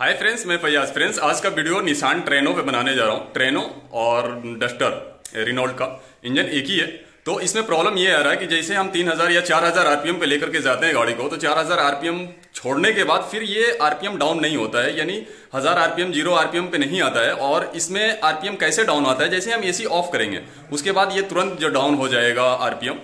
Hi friends मैं Faiyaz. Friends आज का वीडियो निशान ट्रेनों पे बनाने जा रहा हूँ. ट्रेनों और डस्टर रिनोल्ड का. इंजन एक ही है. तो इसमें प्रॉब्लम ये आ रहा है कि जैसे हम 3000 या 4000 आरपीएम पे लेकर के जाते हैं गाड़ी को तो 4000 आरपीएम छोड़ने के बाद फिर ये आरपीएम डाउन नहीं होता है. यानी हज़ार आरपीएम ज़ीरो आरपीएम पे नहीं आता है और इसमें आरपीएम कैसे डाउन आता है? जैसे हम एसी ऑफ़ करेंगे, उसके बाद ये तुरंत जो डाउन हो जाएगा आरपीएम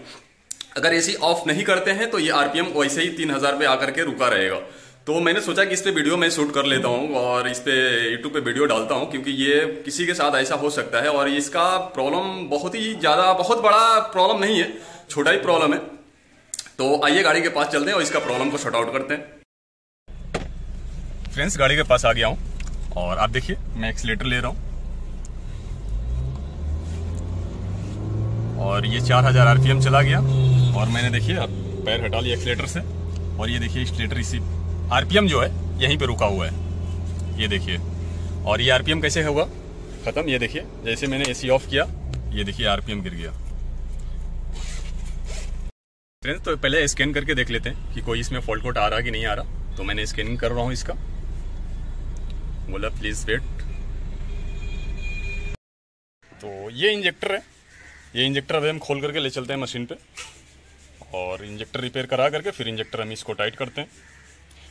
अगर एसी ऑफ़ नहीं करते हैं तो ये आरपीएम वैसे ही तीन हज़ार पे आकर के रुका रहेगा. तो मैंने सोचा कि इस पे वीडियो मैं शूट कर लेता हूँ और इस पे यूट्यूब पे वीडियो डालता हूँ, क्योंकि ये किसी के साथ ऐसा हो सकता है और इसका प्रॉब्लम बहुत ही ज़्यादा, बहुत बड़ा प्रॉब्लम नहीं है, छोटा ही प्रॉब्लम है। तो आइए गाड़ी के पास चलते हैं और इसका प्रॉब्लम को शॉर्ट आउट करते हैं। फ्रेंड्स गाड़ी के पास आ गया हूँ और आप देखिए, मैं एक्सीटर ले रहा हूँ। और ये 4000 आरपीएम चला गया और मैंने देखिए, अब पैर हटा लिया एक्सीटर से। और ये देखिए एक्सीटर इसी आरपीएम जो है, यहीं पे रुका हुआ है। ये देखिए। और ये आरपीएम कैसे हुआ? खत्म, ये देखिए। जैसे मैंने एसी ऑफ़ किया, ये देखिए आरपीएम गिर गया। फ्रेंड्स तो पहले स्कैन करके देख लेते हैं कि कोई इसमें फॉल्ट कोड आ रहा कि नहीं आ रहा। तो मैंने स्कैनिंग कर रहा हूँ इसका। बोला, प्लीज़ वेट। तो ये इंजेक्टर है। ये इंजेक्टर अभी हम खोल करके ले चलते हैं मशीन पे। और इंजेक्टर रिपेयर करा करके फिर इंजेक्टर हम इसको टाइट करते हैं।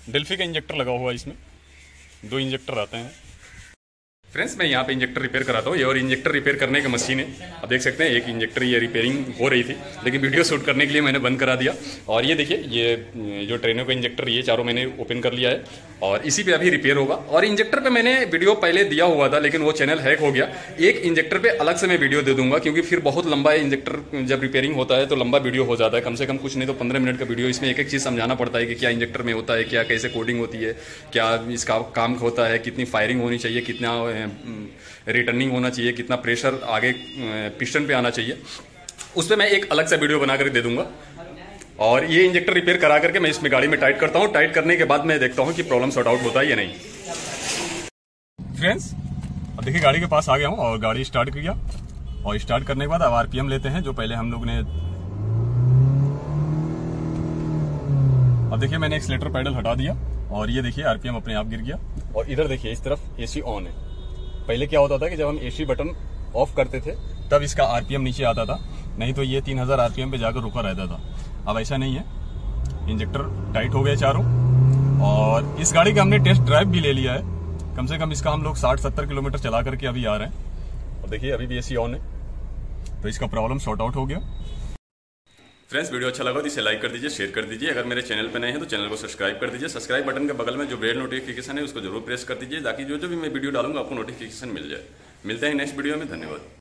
डेल्फी का इंजेक्टर लगा हुआ है इसमें। दो इंजेक्टर आते हैं। फ्रेंड्स मैं यहाँ पे इंजेक्टर रिपेयर कराता हूँ। ये और इंजेक्टर रिपेयर करने की मशीन है। आप देख सकते हैं, एक इंजेक्टर ये रिपेयरिंग हो रही थी। लेकिन वीडियो शूट करने के लिए मैंने बंद करा दिया। और ये देखिए, ये, जो ट्रेनों का इंजेक्टर ये चारों मैंने ओपन कर लिया है। और इसी पे अभी रिपेयर होगा। और इंजेक्टर पे मैंने वीडियो पहले दिया हुआ था, लेकिन वो चैनल हैक हो गया। एक इंजेक्टर पे अलग से मैं वीडियो दे दूँगा, क्योंकि फिर बहुत लंबा इंजेक्टर जब रिपेयरिंग होता है तो लंबा वीडियो हो जाता है। कम से कम कुछ नहीं तो पंद्रह मिनट का वीडियो इसमें एक एक चीज़ समझाना पड़ता है कि क्या इंजेक्टर में होता है, क्या कैसे कोडिंग होती है, क्या इसका काम होता है, कितनी फायरिंग होनी चाहिए, कितना रिटर्निंग होना चाहिए, कितना प्रेशर आगे पिस्टन पे आना चाहिए। उस पर मैं एक अलग सा वीडियो बना कर दे दूँगा। और ये इंजेक्टर रिपेयर करा करके मैं इसमें गाड़ी में टाइट करता हूँ। टाइट करने के बाद मैं देखता हूँ कि प्रॉब्लम सॉर्ट आउट होता है या नहीं। फ्रेंड्स अब देखिए गाड़ी के पास आ गया हूँ और गाड़ी स्टार्ट किया। और स्टार्ट करने के बाद अब आरपीएम लेते हैं, जो पहले हम लोग ने अब देखिए मैंने एक्सलेटर पैडल हटा दिया। और ये देखिए आरपीएम अपने आप गिर गया। और इधर देखिए, इस तरफ़ एसी ऑन है। पहले क्या होता था कि जब हम एसी बटन ऑफ़ करते थे, तब इसका आरपीएम नीचे आता था। नहीं तो ये 3000 आरपीएम पे जाकर रुका रहता था। अब ऐसा नहीं है। इंजेक्टर टाइट हो गया चारों। और इस गाड़ी का हमने टेस्ट ड्राइव भी ले लिया है। कम से कम इसका हम लोग 60-70 किलोमीटर चला करके अभी आ रहे हैं। और देखिए, अभी भी एसी ऑन है। तो इसका प्रॉब्लम शॉर्ट आउट हो गया। फ्रेंड्स, वीडियो अच्छा लगा तो इसे लाइक कर दीजिए शेयर कर दीजिए। अगर मेरे चैनल पर नए हैं तो चैनल को सब्सक्राइब कर दीजिए। सब्सक्राइब बटन के बगल में जो बेल नोटिफिकेशन है, उसको ज़रूर प्रेस कर दीजिए ताकि जो जो भी मैं वीडियो डालूँगा, आपको नोटिफिकेशन मिल जाए। मिलते हैं नेक्स्ट वीडियो में, धन्यवाद।